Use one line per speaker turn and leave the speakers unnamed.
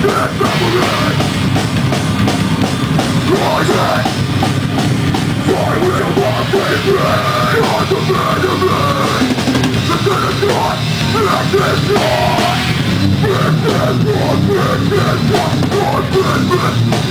can't Rising fire with your blood breathing Cause the man of me sin is not, this is This is not, this is not, this is